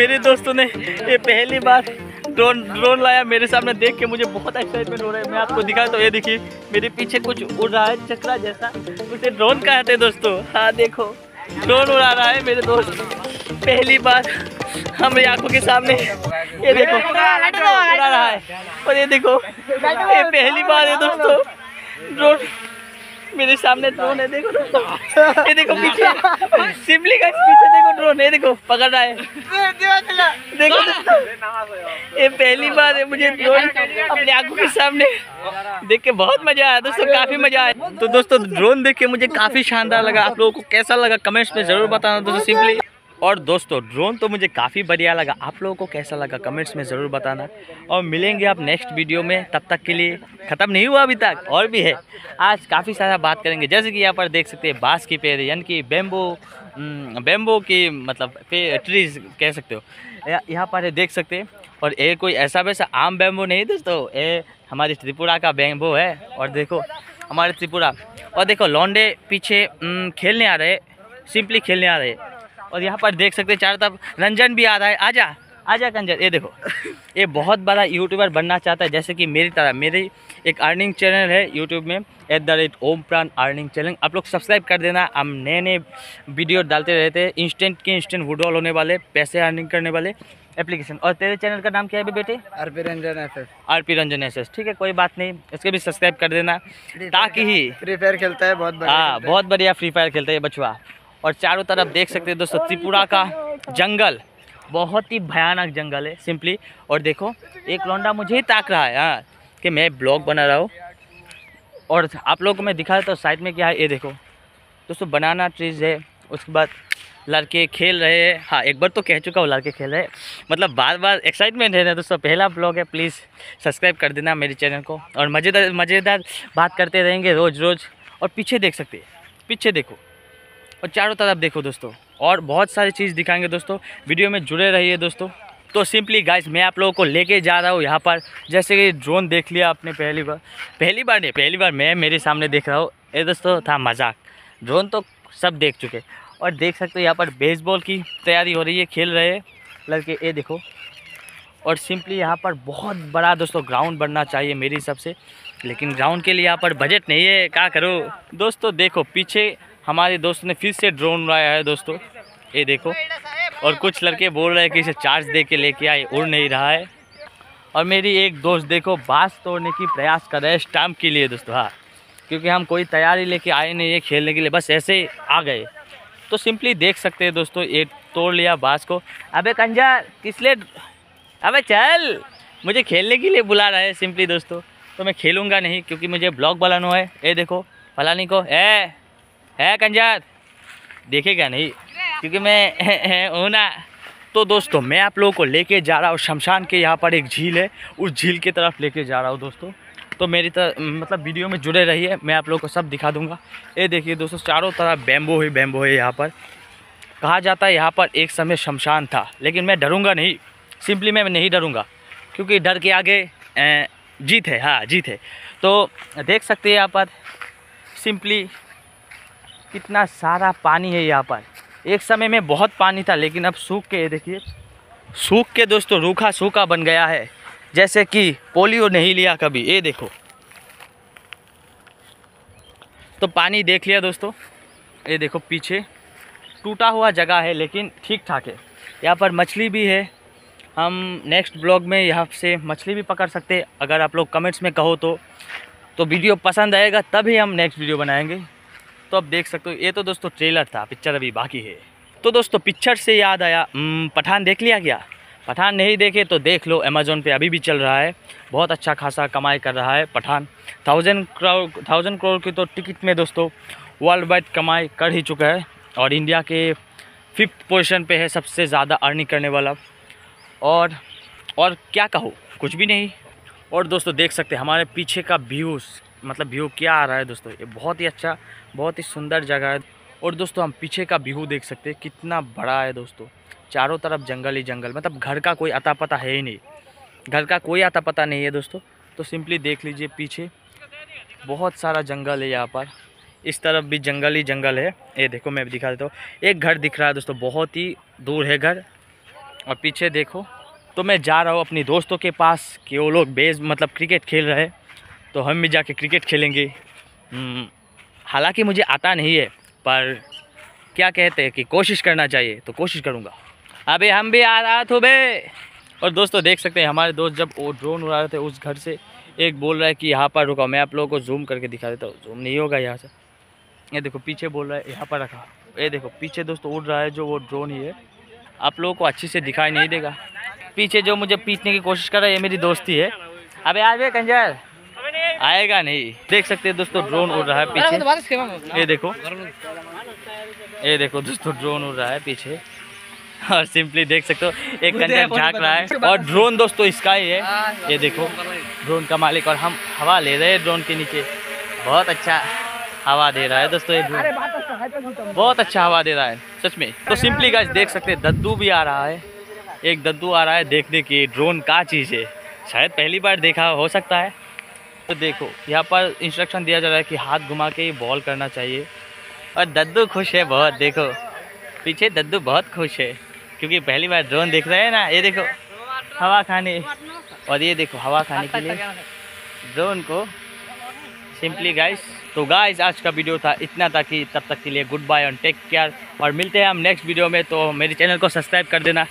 मेरे दोस्तों ने ये पहली बार ड्रोन ड्रोन लाया मेरे सामने देख के मुझे बहुत एक्साइटमेंट हो रहा है। मैं आपको दिखा तो ये देखिए, मेरे पीछे कुछ उड़ रहा है, चक्रा जैसा। उसे ड्रोन कहते हैं दोस्तों? हाँ देखो ड्रोन उड़ा रहा है मेरे दोस्त। पहली बार हमारी आँखों के सामने, ये देखो, उड़ा रहा है। और ये देखो, ये पहली बार है दोस्तों ड्रोन मेरे सामने ड्रोन है, देखो ये देखो पीछे। सिमली का पीछे देखो ड्रोन है देखो, पकड़ रहा है। देखो। ये पहली बार है, मुझे ड्रोन अपने आँखों के सामने देख के बहुत मज़ा आया, दोस्तों, काफ़ी मज़ा आया। तो दोस्तों ड्रोन देख के मुझे काफ़ी शानदार लगा। आप लोगों को कैसा लगा कमेंट्स में ज़रूर बताना, दोस्तों सिंपली और दोस्तों ड्रोन तो मुझे काफ़ी बढ़िया लगा। आप लोगों को कैसा लगा कमेंट्स में ज़रूर बताना। और मिलेंगे आप नेक्स्ट वीडियो में। तब तक के लिए ख़त्म नहीं हुआ अभी तक और भी है। आज काफ़ी सारा बात करेंगे। जैसे कि यहाँ पर देख सकते हैं बाँस की पेड़ यानी कि बेम्बो बेम्बो की मतलब ट्रीज कह सकते हो। यहाँ पर देख सकते और ये कोई ऐसा वैसा आम बेम्बो नहीं दोस्तों। ये हमारे त्रिपुरा का बेम्बो है और देखो हमारे त्रिपुरा। और देखो लौंडे पीछे हम्म, खेलने आ रहे सिंपली खेलने आ रहे और यहाँ पर देख सकते हैं चारों तरफ़ रंजन भी आ रहा है। आजा आजा कंजर ये देखो। ये बहुत बड़ा यूट्यूबर बनना चाहता है जैसे कि मेरी तरह। मेरी एक अर्निंग चैनल है यूट्यूब में at the rate Om Pran earning channel आप लोग सब्सक्राइब कर देना हम नए नए वीडियो डालते रहते हैं इंस्टेंट के इंस्टेंट विड्रॉल होने वाले पैसे अर्निंग करने वाले एप्लीकेशन और तेरे चैनल का नाम क्या है बेटे? RP Ranjan S S. R P Ranjan S S ठीक है कोई बात नहीं। इसके भी सब्सक्राइब कर देना ताकि ही फ्री फायर खेलता है बहुत हाँ बहुत बढ़िया फ्री फायर खेलता है बचवा और चारों तरफ़ देख सकते हैं दोस्तों, त्रिपुरा का जंगल। बहुत ही भयानक जंगल है सिंपली और देखो, एक लौंडा मुझे ही ताक रहा है हाँ कि मैं ब्लॉग बना रहा हूँ। और आप लोगों को मैं दिखा देता हूँ साइड में क्या है, ये देखो। दोस्तों, बनाना ट्रीज है, उसके बाद लड़के खेल रहे हैं। हाँ एक बार तो कह चुका हूँ, लड़के खेल रहे मतलब बार बार एक्साइटमेंट है ना दोस्तों, पहला ब्लॉग है प्लीज़ सब्सक्राइब कर देना मेरे चैनल को। और मज़ेदार मज़ेदार बात करते रहेंगे रोज़ रोज़ और पीछे देख सकते हैं, पीछे देखो। और चारों तरफ़ देखो दोस्तों, और बहुत सारी चीज़ दिखाएँगे दोस्तों। वीडियो में जुड़े रहिए दोस्तों। तो सिंपली गाइस मैं आप लोगों को लेके जा रहा हूँ यहाँ पर। जैसे कि ड्रोन देख लिया आपने पहली बार। पहली बार नहीं, पहली बार मैं मेरे सामने देख रहा हूँ। ये दोस्तों था मज़ाक। ड्रोन तो सब देख चुके। और देख सकते हो यहाँ पर बेसबॉल की तैयारी हो रही है, खेल रहे लड़के, ये देखो। और सिंपली यहाँ पर बहुत बड़ा दोस्तों ग्राउंड बनना चाहिए मेरे हिसाब से। लेकिन ग्राउंड के लिए यहाँ पर बजट नहीं है, क्या करो? दोस्तों देखो, पीछे हमारे दोस्त ने फिर से ड्रोन उड़ाया है दोस्तों। ये देखो। और कुछ लड़के बोल रहे हैं कि इसे चार्ज दे के लेके आए, उड़ नहीं रहा है। और मेरी एक दोस्त देखो, बाँस तोड़ने की प्रयास कर रहे हैं स्टाम्प के लिए दोस्तों हाँ। क्योंकि हम कोई तैयारी लेके आए नहीं है खेलने के लिए, बस ऐसे ही आ गए। तो सिंपली देख सकते हैं दोस्तों, ये तोड़ लिया बाँस को। अबे कंजर किस लिए अबे चल, मुझे खेलने के लिए बुला रहा है सिंपली दोस्तों। तो मैं खेलूँगा नहीं, क्योंकि मुझे ब्लॉग बनाना है। ये देखो, फलानी को है है कंजर देखेगा नहीं, क्योंकि मैं हूँ ना। तो दोस्तों, मैं आप लोगों को लेके जा रहा हूँ शमशान के, यहाँ पर एक झील है, उस झील की तरफ़ लेके जा रहा हूँ दोस्तों। तो मेरी तरह मतलब वीडियो में जुड़े रहिए, मैं आप लोगों को सब दिखा दूँगा। ये देखिए दोस्तों, चारों तरफ़ बैम्बो ही बैम्बो है यहाँ पर। कहा जाता है यहाँ पर एक समय शमशान था, लेकिन मैं डरूँगा नहीं, सिंपली मैं नहीं डरूँगा, क्योंकि डर के आगे जीत है हाँ जीत है। तो देख सकते हैं यहाँ पर, सिंपली कितना सारा पानी है यहाँ पर। एक समय में बहुत पानी था, लेकिन अब सूख के, देखिए, सूख के दोस्तों, रूखा सूखा बन गया है। जैसे कि पोलियो नहीं लिया कभी, ये देखो। तो पानी देख लिया दोस्तों, ये देखो, पीछे टूटा हुआ जगह है, लेकिन ठीक ठाक है। यहाँ पर मछली भी है। हम नेक्स्ट ब्लॉग में यहाँ से मछली भी पकड़ सकते अगर आप लोग कमेंट्स में कहो तो तो वीडियो पसंद आएगा, तभी हम नेक्स्ट वीडियो बनाएँगे। तो अब देख सकते हो ये तो दोस्तों ट्रेलर था पिक्चर अभी बाकी है। तो दोस्तों पिक्चर से याद आया हम्म, पठान देख लिया क्या? पठान नहीं देखे तो देख लो अमेज़ोन पे अभी भी चल रहा है बहुत अच्छा खासा कमाई कर रहा है पठान। थाउज़ेंड करोड़ थाउज़ेंड करोड़ की तो टिकट में दोस्तों वर्ल्ड वाइड कमाई कर ही चुका है और इंडिया के फिफ्थ पोजीशन पे है सबसे ज़्यादा अर्निंग करने वाला। और और क्या कहो कुछ भी नहीं। और दोस्तों देख सकते हमारे पीछे का व्यूज़ मतलब व्यू क्या आ रहा है दोस्तों ये बहुत ही अच्छा बहुत ही सुंदर जगह है। और दोस्तों हम पीछे का व्यू देख सकते हैं कितना बड़ा है दोस्तों। चारों तरफ़ जंगल ही जंगल मतलब घर का कोई अता पता है ही नहीं। घर का कोई अता पता नहीं है दोस्तों। तो सिंपली देख लीजिए पीछे बहुत सारा जंगल है यहाँ पर। इस तरफ़ भी जंगल ही जंगल है। ये देखो मैं दिखा देता हूँ। एक घर दिख रहा है दोस्तों बहुत ही दूर है घर। और पीछे देखो तो मैं जा रहा हूँ अपनी दोस्तों के पास कि वो लोग बेस मतलब क्रिकेट खेल रहे तो हम भी जाके क्रिकेट खेलेंगे। हम्म, हालाँकि मुझे आता नहीं है, पर क्या कहते हैं कि कोशिश करना चाहिए तो कोशिश करूँगा। अबे हम भी आ रहा था बे। और दोस्तों, देख सकते हैं, हमारे दोस्त जब वो ड्रोन उड़ा रहे थे, उस घर से एक बोल रहा है कि यहाँ पर रुका मैं आप लोगों को जूम करके दिखा देता हूँ। जूम नहीं होगा यहाँ से। ये देखो, पीछे बोल रहा है, यहाँ पर रखा। ये देखो, पीछे दोस्तों उड़ रहा है जो वो ड्रोन ही है। आप लोगों को अच्छे से दिखाई नहीं देगा। पीछे जो मुझे पीछने की कोशिश कर रहा है, ये मेरी दोस्ती है। अबे आ गए कंजर। आएगा नहीं। देख सकते हैं दोस्तों ड्रोन उड़ रहा है पीछे। ये देखो। ये देखो दोस्तों ड्रोन उड़ रहा है पीछे। और सिंपली देख सकते हो एक कंजर झाँक रहा है। और ड्रोन दोस्तों इसका ही। है ये देखो ड्रोन का मालिक और हम हवा ले रहे हैं ड्रोन के नीचे। बहुत अच्छा हवा दे रहा है दोस्तों ये ड्रोन बहुत अच्छा हवा दे रहा है सच में। तो सिंपली गाइस देख सकते हैं दद्दू भी आ रहा है। एक दद्दू आ रहा है देखने की ड्रोन का चीज़ है। शायद पहली बार देखा हो सकता है। तो देखो, यहाँ पर इंस्ट्रक्शन दिया जा रहा है कि हाथ घुमा के बॉल करना चाहिए। और दद्दू खुश है बहुत, देखो। पीछे दद्दू बहुत खुश है, क्योंकि पहली बार ड्रोन देख रहे हैं ना, ये देखो, हवा खाने। और ये देखो, हवा खाने के लिए ड्रोन को सिंपली गाइस तो गाइस आज का वीडियो था इतना था कि तब तक के लिए गुड बाय और टेक केयर और मिलते हैं हम नेक्स्ट वीडियो में तो मेरे चैनल को सब्सक्राइब कर देना।